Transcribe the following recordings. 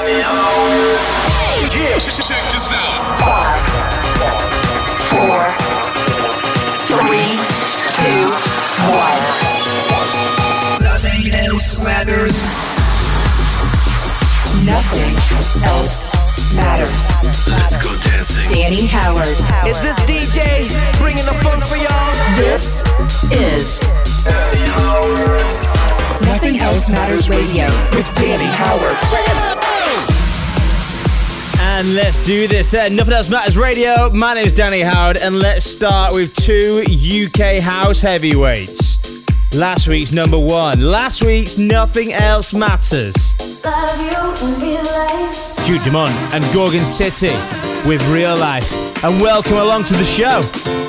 Yeah, check this out. Five, four, three, two, one. Nothing else matters. Nothing else matters. Let's go dancing. Danny Howard. Is this DJ bringing the fun for y'all? This is Danny Howard. Nothing Else Matters Radio with Danny Howard. And let's do this then. Nothing Else Matters Radio. My name is Danny Howard, and let's start with two UK house heavyweights. Last week's number one. Last week's Nothing Else Matters. Love you in life. Duke Dumont and Gorgon City with Real Life. And welcome along to the show.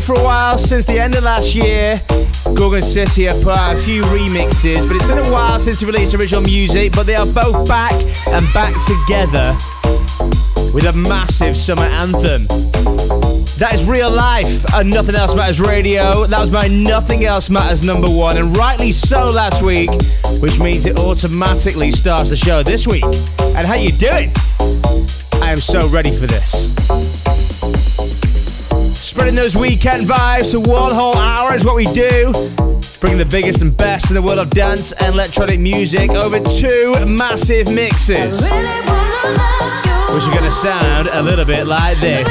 For a while since the end of last year. Gorgon City have put out a few remixes, but it's been a while since they released original music. But they are both back and back together with a massive summer anthem. That is real life and Nothing Else Matters Radio. That was my Nothing Else Matters number one, and rightly so last week, which means it automatically starts the show this week. And how you doing? I am so ready for this. Spreading those weekend vibes for one whole hour is what we do. Bringing the biggest and best in the world of dance and electronic music over two massive mixes, which are going to sound a little bit like this.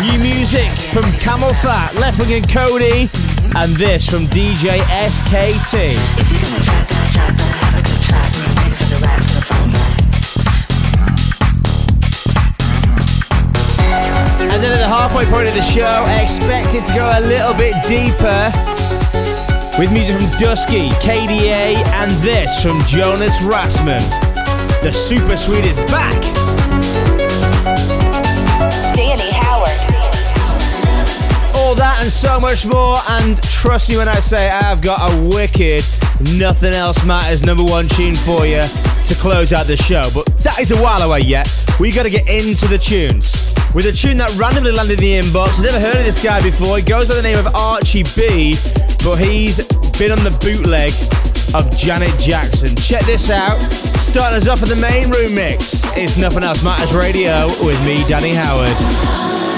New music from CamelPhat, Left Wing and Kody, and this from DJ SKT. Halfway point of the show. Expect it to go a little bit deeper with music from Dusky, KDA, and this from Jonas Rathsman. The Super Sweet is back. Danny Howard. All that and so much more. And trust me when I say I've got a wicked, nothing else matters number one tune for you to close out the show. But that is a while away yet. We got to get into the tunes. With a tune that randomly landed in the inbox. I've never heard of this guy before. He goes by the name of Archie B, but he's been on the bootleg of Janet Jackson. Check this out. Starting us off in the main room mix. It's Nothing Else Matters Radio with me, Danny Howard.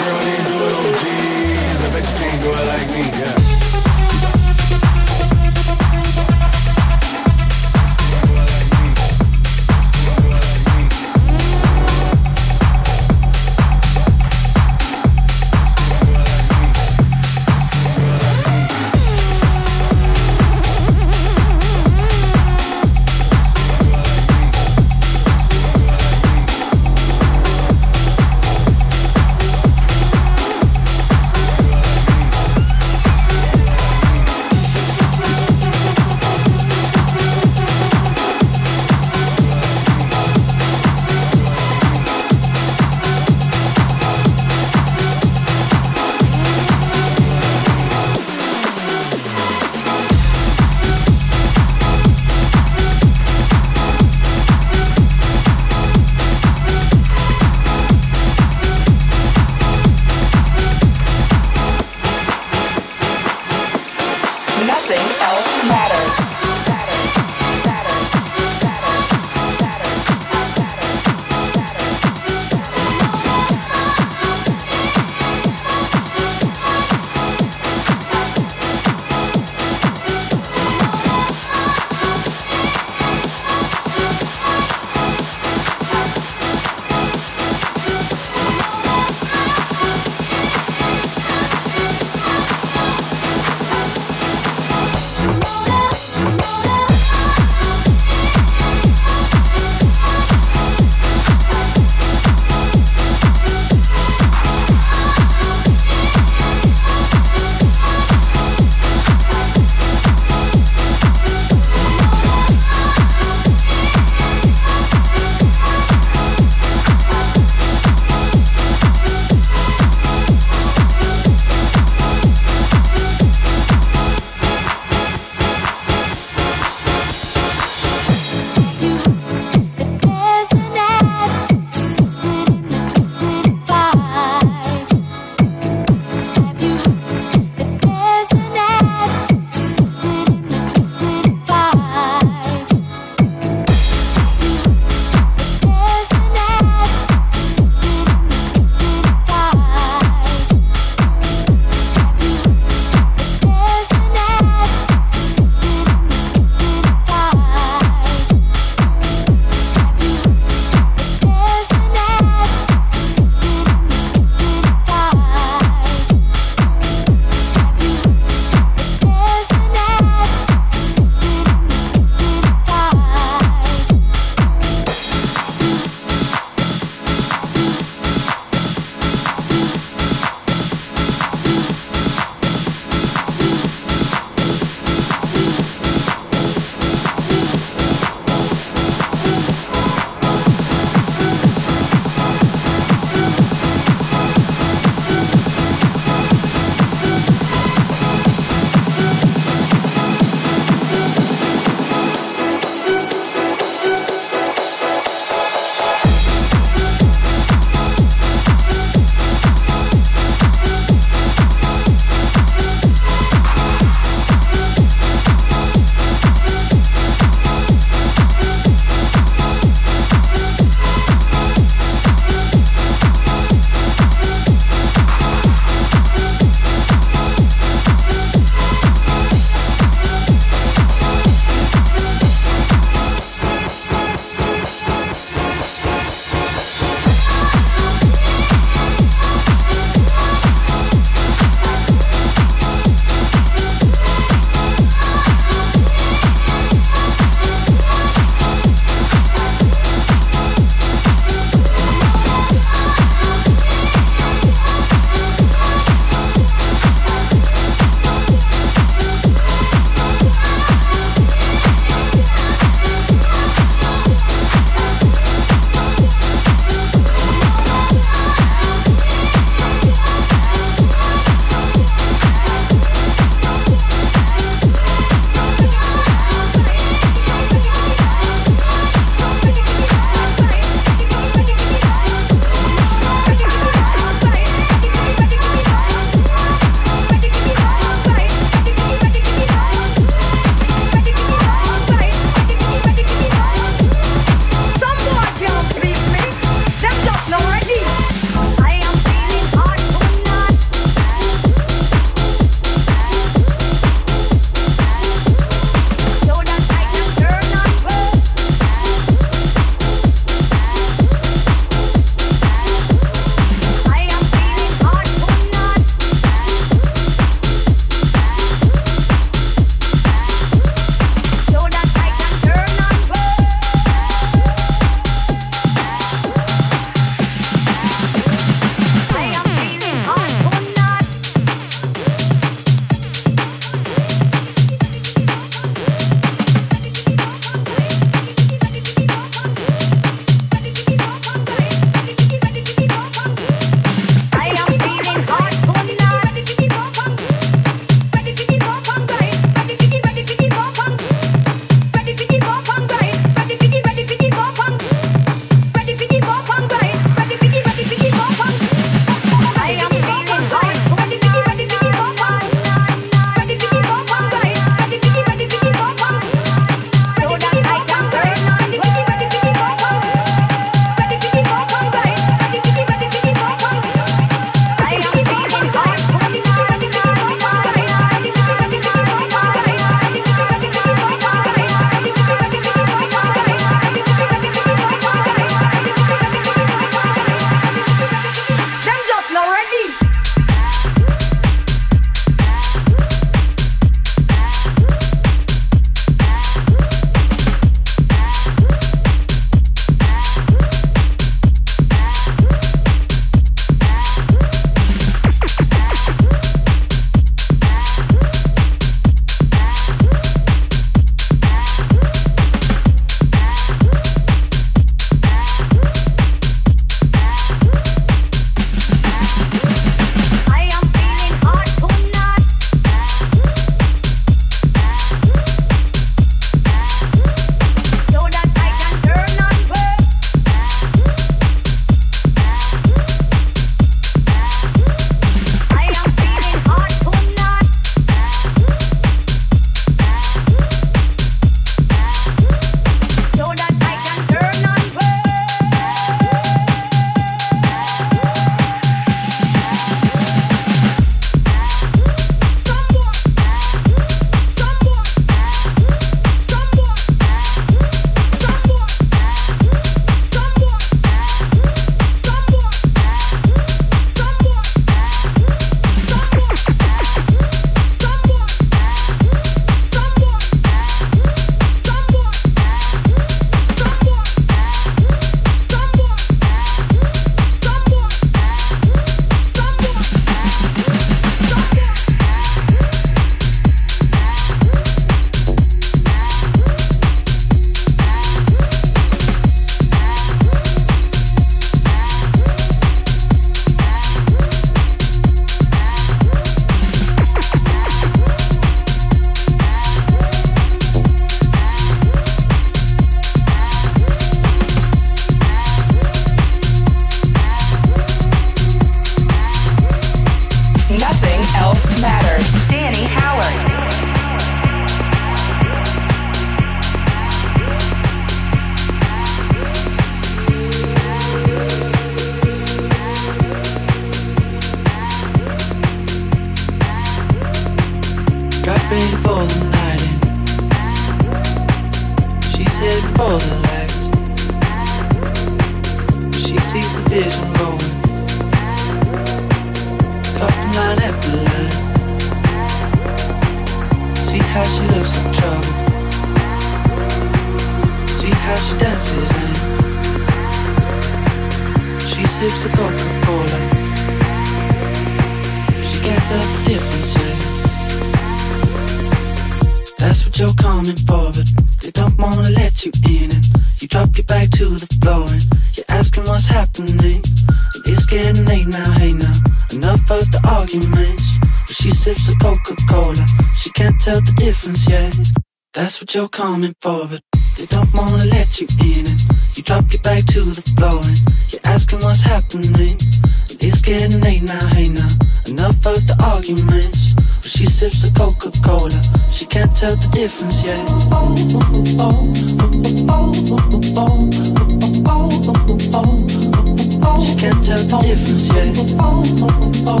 soutiennent. Oh, oh,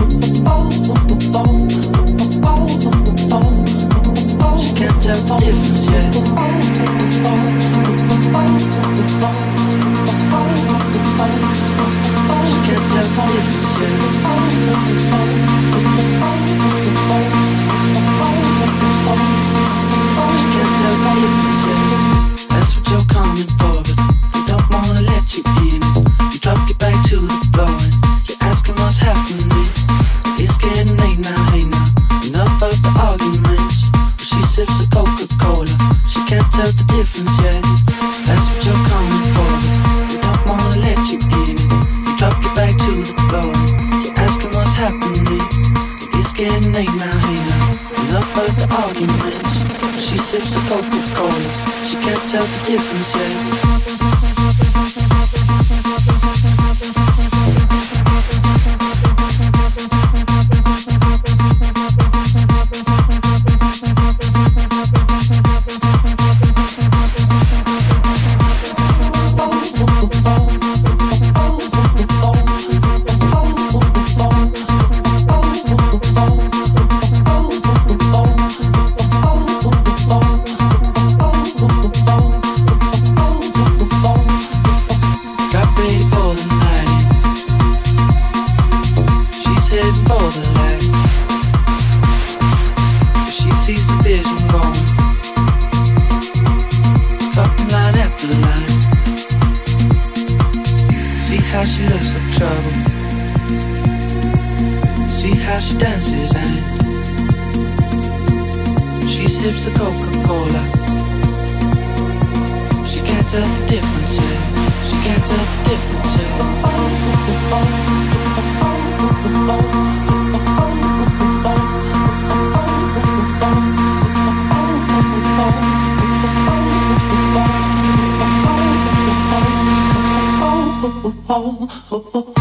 oh. yeah. tell the difference here. She can't tell the difference here. Oh, oh, oh.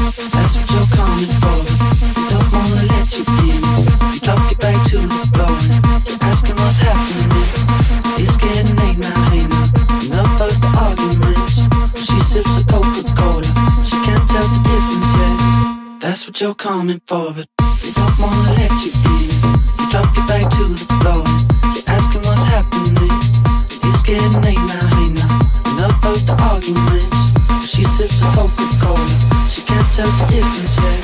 you're coming for, but they don't wanna let you in. You drop your back to the floor. You're asking what's happening. It's getting late now, hey now. Enough of the arguments. She sips a Coca-Cola. She can't tell the difference yet.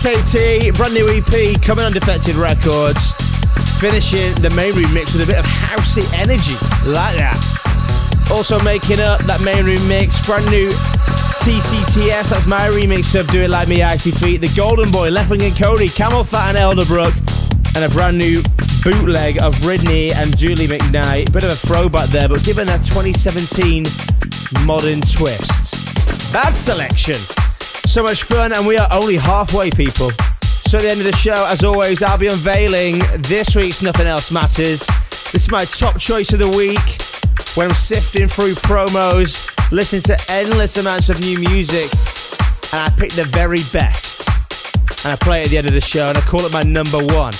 SKT, brand new EP coming on Defected Records. Finishing the main remix with a bit of housey energy, like that. Also making up that main remix, brand new TCTS, that's my remix of Do It Like Me Icy Feet, The Golden Boy, Leftwing and Kody, Camel Fat and Elderbrook, and a brand new bootleg of Ridney and Julie McKnight. Bit of a throwback there, but given that 2017 modern twist. Bad selection. So much fun, and we are only halfway, people. So at the end of the show, as always, I'll be unveiling this week's Nothing Else Matters. This is my top choice of the week when I'm sifting through promos, listening to endless amounts of new music, and I pick the very best. And I play it at the end of the show, and I call it my number one.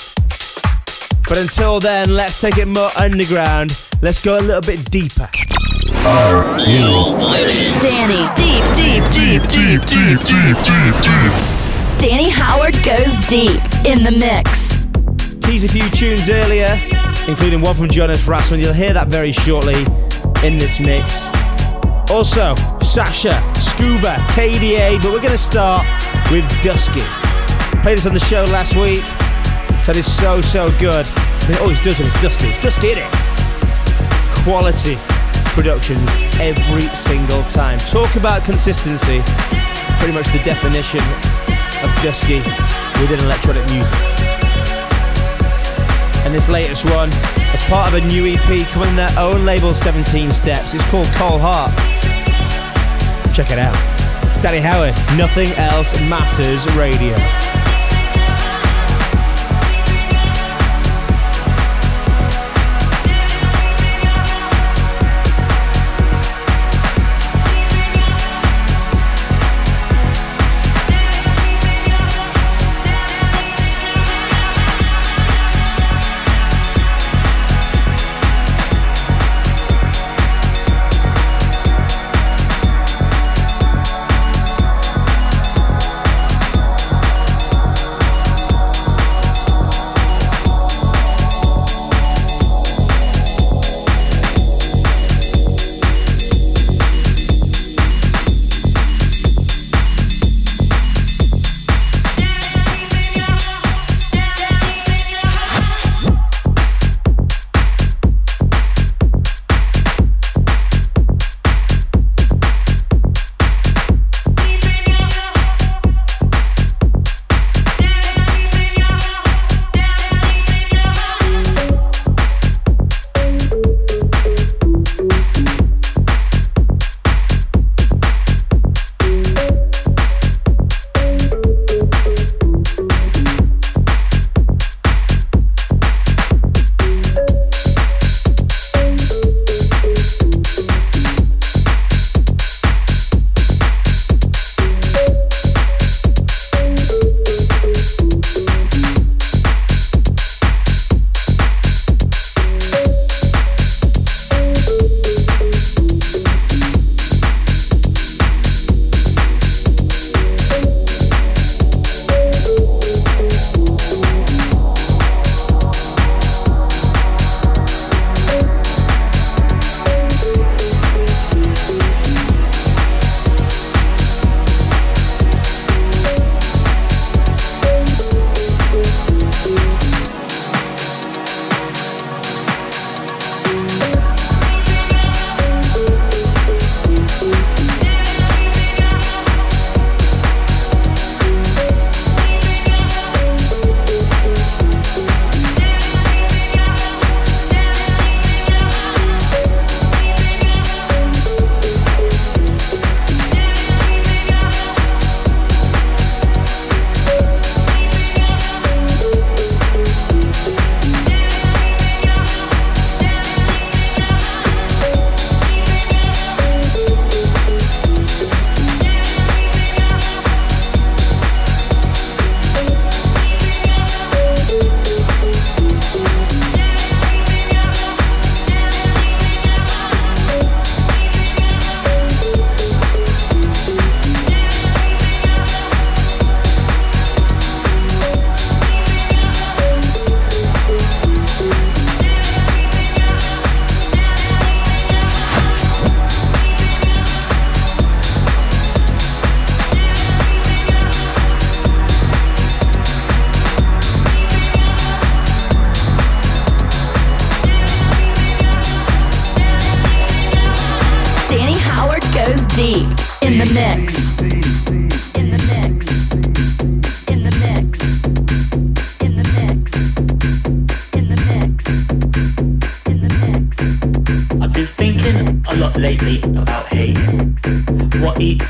But until then, let's take it more underground. Let's go a little bit deeper. Are you? Danny. Deep, deep, deep, deep, deep, deep, deep, deep. Danny Howard goes deep in the mix. Tease a few tunes earlier, including one from Jonas Rathsman. You'll hear that very shortly in this mix. Also, Sasha, Scuba, KDA, but we're going to start with Dusky. Played this on the show last week. Said it's so, so good. It always does when it's dusky. It's dusky, isn't it? Quality productions every single time. Talk about consistency. Pretty much the definition of Dusky within electronic music. And this latest one, as part of a new EP coming their own label 17 Steps, it's called Cold Heart. Check it out. It's Danny Howard, Nothing Else Matters Radio.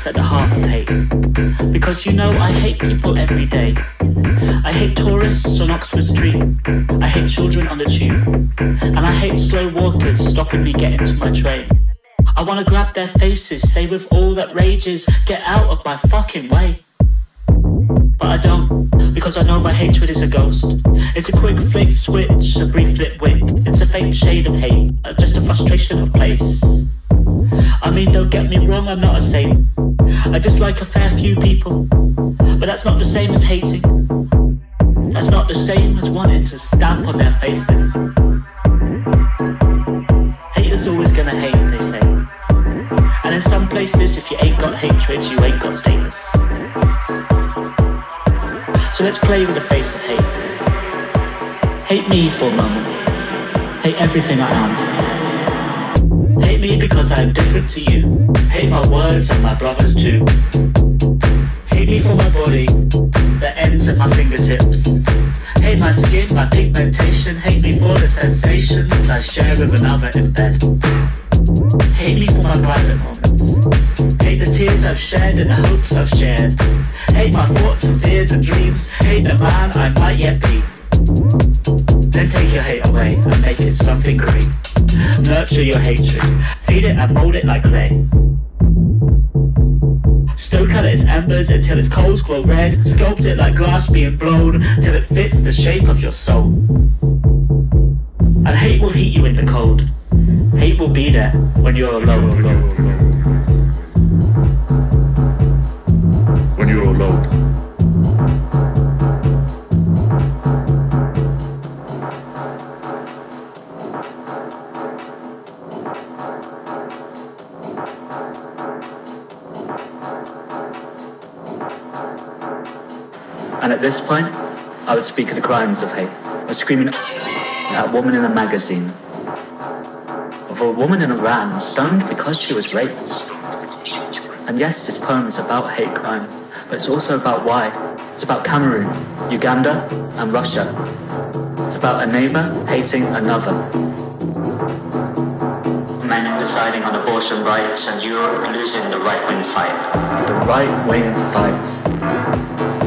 At the heart of hate? Because you know, I hate people every day. I hate tourists on Oxford Street. I hate children on the tube. And I hate slow walkers stopping me getting to my train. I wanna grab their faces, say with all that rages, get out of my fucking way. But I don't, because I know my hatred is a ghost. It's a quick flick switch, a brief lit wick. It's a faint shade of hate, uh, just a frustration of place. I mean, don't get me wrong, I'm not a saint. I dislike a fair few people, but that's not the same as hating. That's not the same as wanting to stamp on their faces. Haters always gonna hate. And in some places, if you ain't got hatred, you ain't got status. So let's play with the face of hate. Hate me for a moment. Hate everything I am. Hate me because I am different to you. Hate my words and my brothers too. Hate me for my body, the ends of my fingertips. Hate my skin, my pigmentation. Hate me for the sensations I share with another in bed. Hate me for my private moments. Hate the tears I've shed and the hopes I've shared. Hate my thoughts and fears and dreams. Hate the man I might yet be. Then take your hate away and make it something great. Nurture your hatred, feed it and mold it like clay. Stoke at its embers until its coals glow red. Sculpt it like glass being blown till it fits the shape of your soul. And hate will heat you in the cold. Will be there when you're alone. When you're alone. And at this point, I would speak of the crimes of hate. Of screaming at a woman in a magazine. Of a woman in Iran stoned because she was raped. And yes, this poem is about hate crime, but it's also about why. It's about Cameroon, Uganda, and Russia. It's about a neighbor hating another. Men deciding on abortion rights and Europe losing the right wing fight. The right wing fight.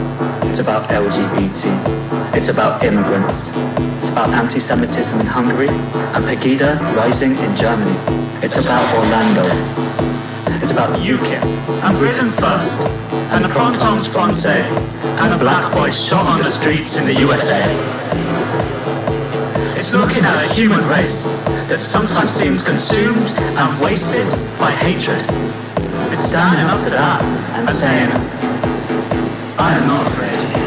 It's about LGBT. It's about immigrants. It's about anti-Semitism in Hungary and Pegida rising in Germany. It's about Orlando. It's about UKIP and Britain first and the Prontoms Francais and the black boys shot on the streets in the USA. It's looking at a human race that sometimes seems consumed and wasted by hatred. It's standing up to that and saying, I am not afraid.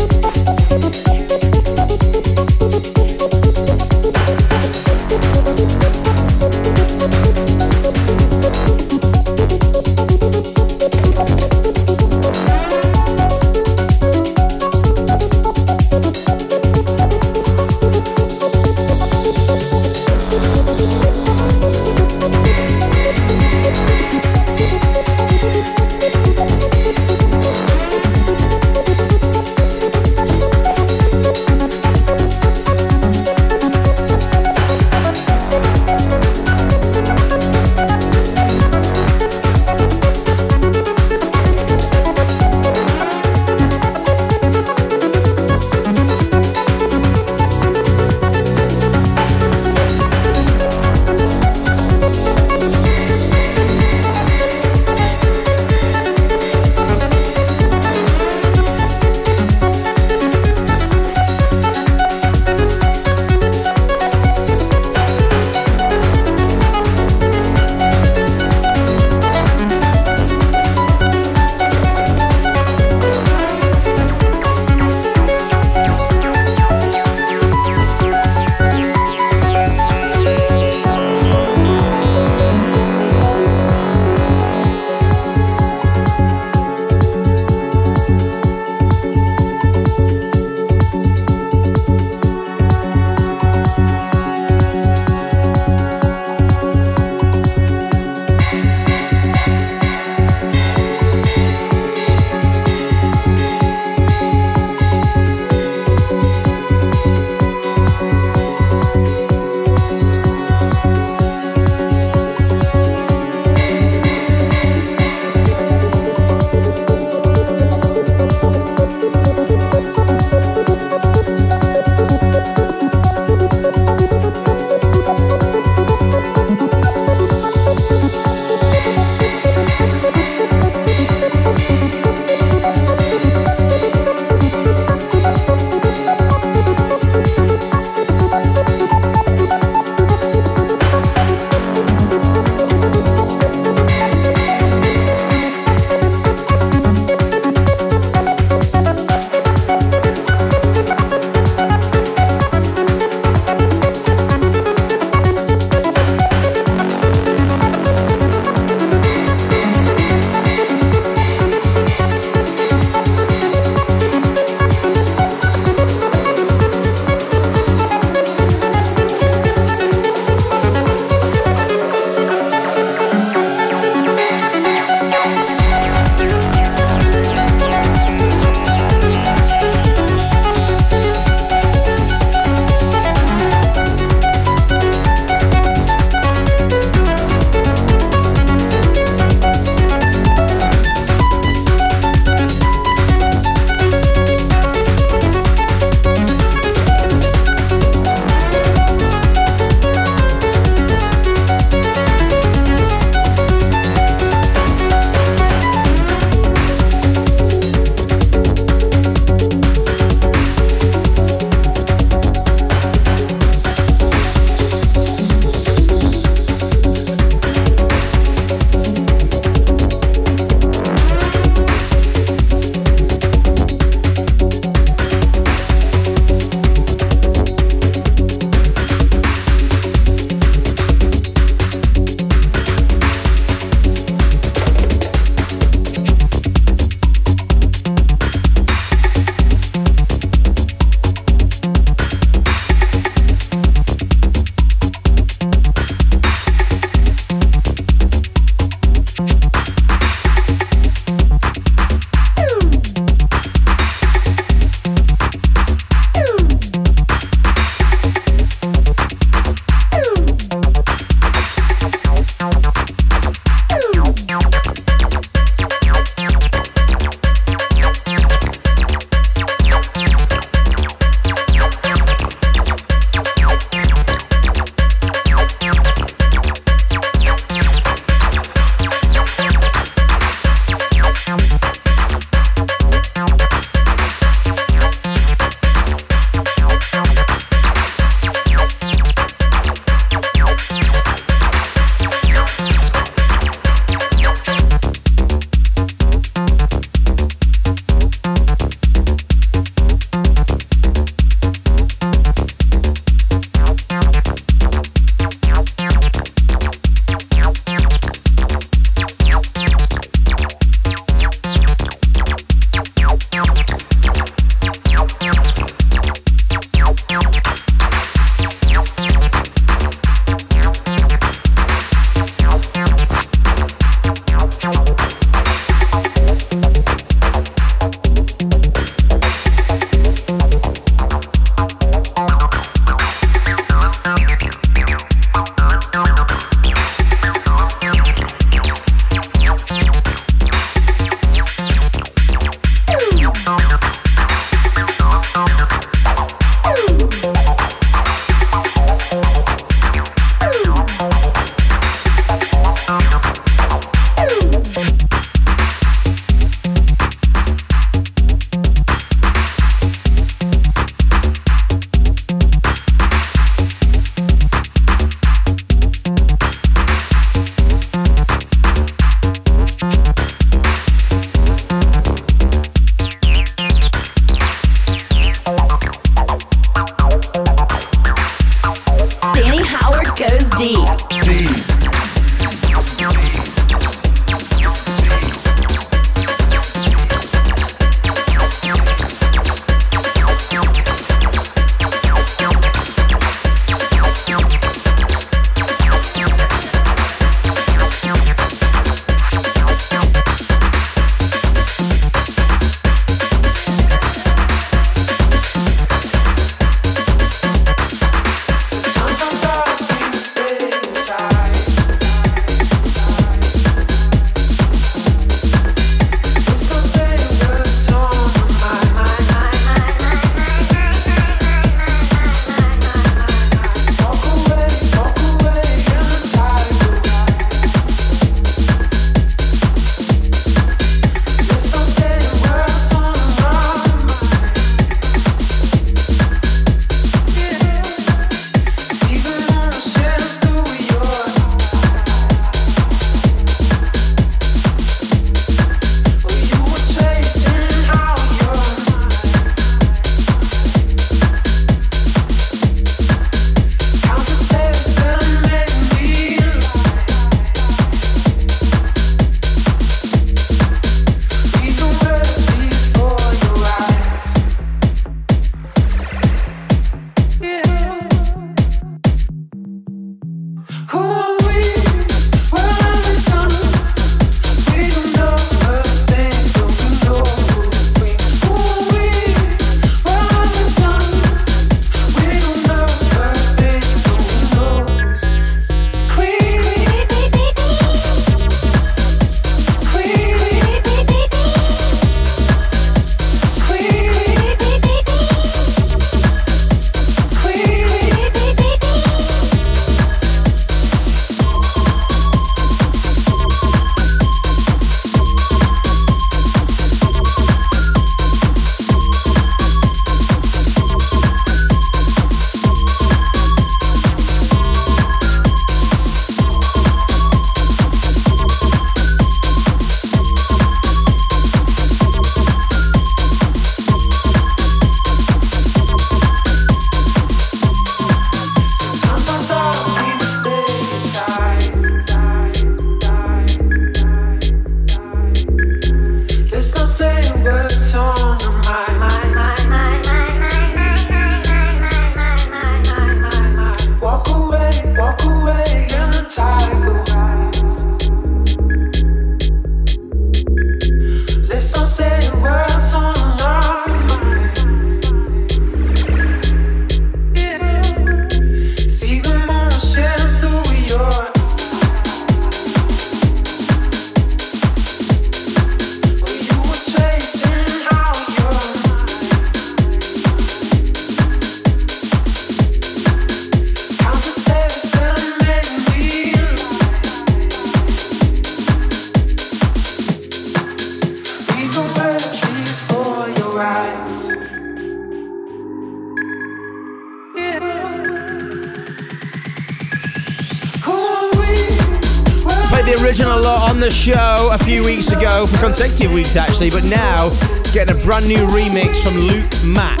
Original lot on the show a few weeks ago, for consecutive weeks actually, but now getting a brand new remix from Luke Mac.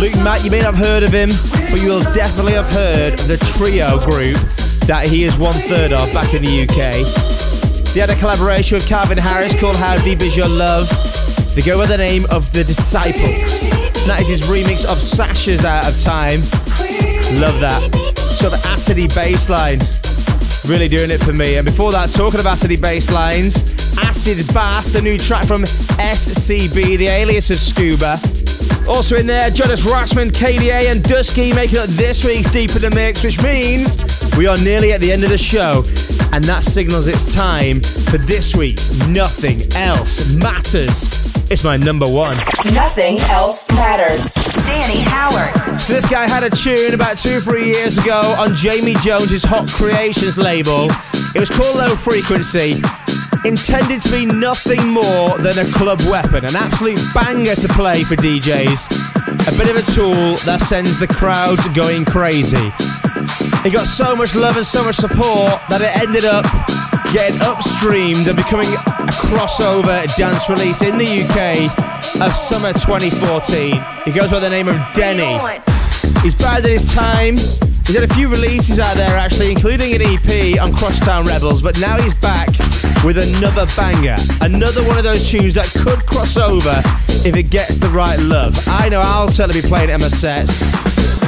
Luke Mac, you may not have heard of him, but you will definitely have heard of the trio group that he is one third of back in the UK. They had a collaboration with Calvin Harris called How Deep Is Your Love. They go by the name of The Disciples. That is his remix of Sasha's Out of Time. Love that. Sort of acidy bass line. Really doing it for me. And before that, talking of acidy bass lines, Acid Bath, the new track from SCB, the alias of Scuba. Also in there, Jonas Rathsman, KDA, and Dusky making up this week's Deep in the Mix, which means we are nearly at the end of the show. And that signals it's time for this week's Nothing Else Matters. It's my number one. Nothing else matters. Danny Howard. So this guy had a tune about two, three years ago on Jamie Jones's Hot Creations label. It was called Low Frequency, intended to be nothing more than a club weapon, an absolute banger to play for DJs, a bit of a tool that sends the crowd going crazy. It got so much love and so much support that it ended up getting upstreamed and becoming a crossover dance release in the UK of summer 2014. He goes by the name of Denney. He's bad at his time. He's had a few releases out there actually, including an EP on Crosstown Rebels, but now he's back with another banger. Another one of those tunes that could cross over if it gets the right love. I know I'll certainly be playing it in my sets.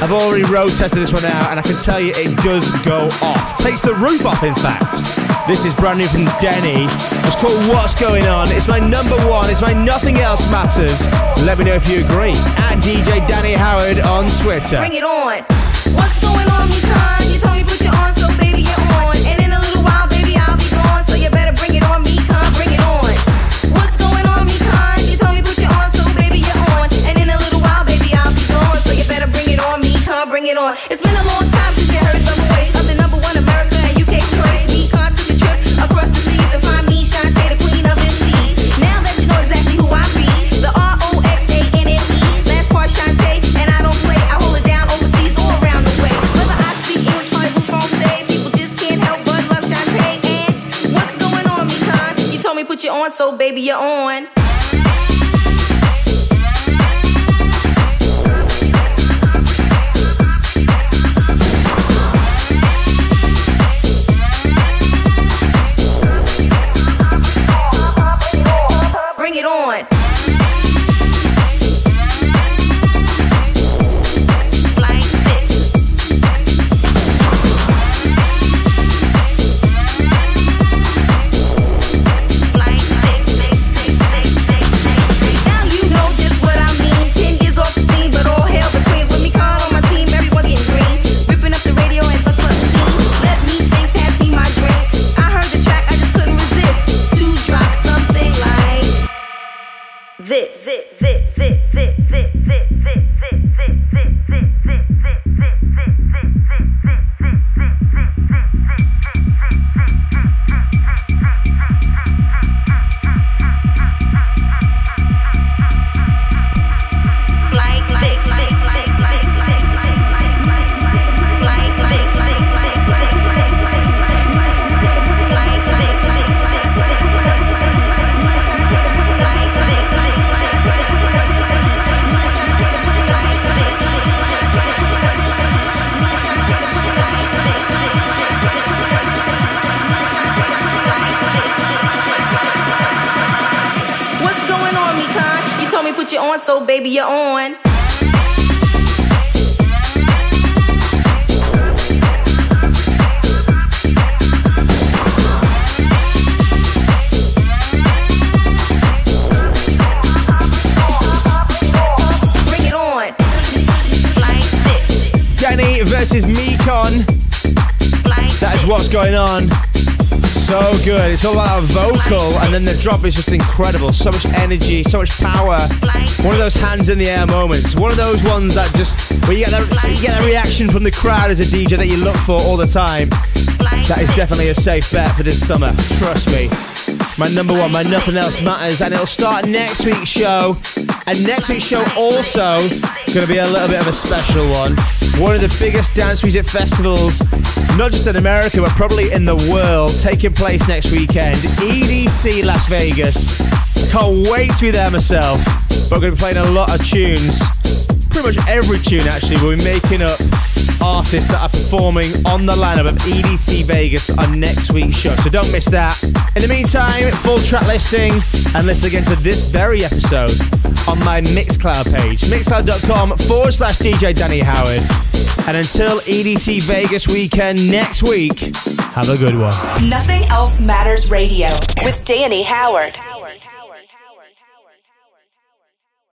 I've already road tested this one out, and I can tell you it does go off. Takes the roof off, in fact. This is brand new from Denney. It's called What's Going On. It's my number one. It's my Nothing Else Matters. Let me know if you agree. At DJ Danny Howard on Twitter. Bring it on. What's going on, me baby you're on. so baby, you're on. Versus Mekon. That is what's going on. So good. It's all about vocal, and then the drop is just incredible. So much energy, so much power. One of those hands in the air moments. One of those ones that just where you get that you get that reaction from the crowd as a DJ that you look for all the time. That is definitely a safe bet for this summer. Trust me. My number one, my nothing else matters, and it'll start next week's show. And next week's show also going to be a little bit of a special one. One of the biggest dance music festivals, not just in America, but probably in the world, taking place next weekend. EDC Las Vegas. Can't wait to be there myself. But we're going to be playing a lot of tunes. Pretty much every tune, actually. We'll be making up artists that are performing on the lineup of EDC Vegas on next week's show. So don't miss that. In the meantime, full track listing and listen again to this very episode on my Mixcloud page, mixcloud.com forward slash DJ Danny Howard. And until EDC Vegas weekend next week, have a good one. Nothing Else Matters Radio with Danny Howard.